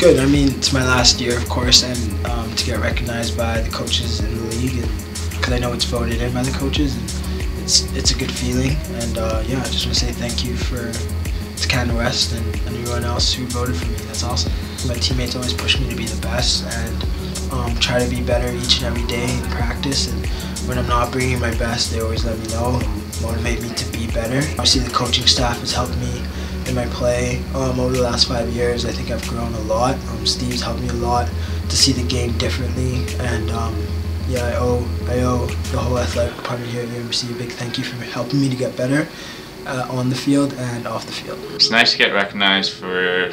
good. I mean, it's my last year, of course, and um, to get recognized by the coaches in the league, because I know it's voted in by the coaches, and it's it's a good feeling. And uh, yeah, I just want to say thank you for to Canada West and, and everyone else who voted for me. That's awesome. My teammates always push me to be the best and um, try to be better each and every day in practice. And when I'm not bringing my best, they always let me know and motivate me to be better. Obviously, the coaching staff has helped me in my play um, over the last five years. I think I've grown a lot. Um, Steve's helped me a lot to see the game differently, and um, yeah, I owe I owe the whole athletic department here at UNBC a big thank you for helping me to get better uh, on the field and off the field. It's nice to get recognized for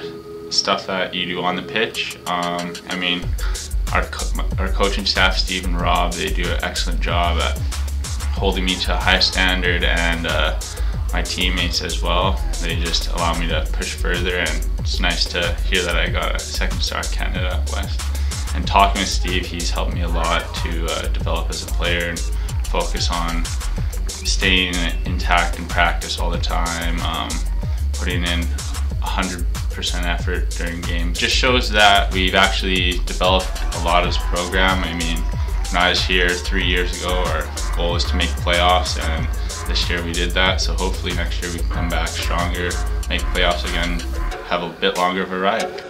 stuff that you do on the pitch. Um, I mean, our, co our coaching staff, Steve and Rob, they do an excellent job at holding me to a high standard and uh, my teammates as well. They just allow me to push further and it's nice to hear that I got a second star Canada West. And talking with Steve, he's helped me a lot to uh, develop as a player and focus on staying intact in practice all the time, um, putting in 100% effort during games. Just shows that we've actually developed a lot of this program. I mean, when I was here three years ago, our goal is to make playoffs, and this year we did that. So hopefully next year we can come back stronger, make playoffs again, have a bit longer of a ride.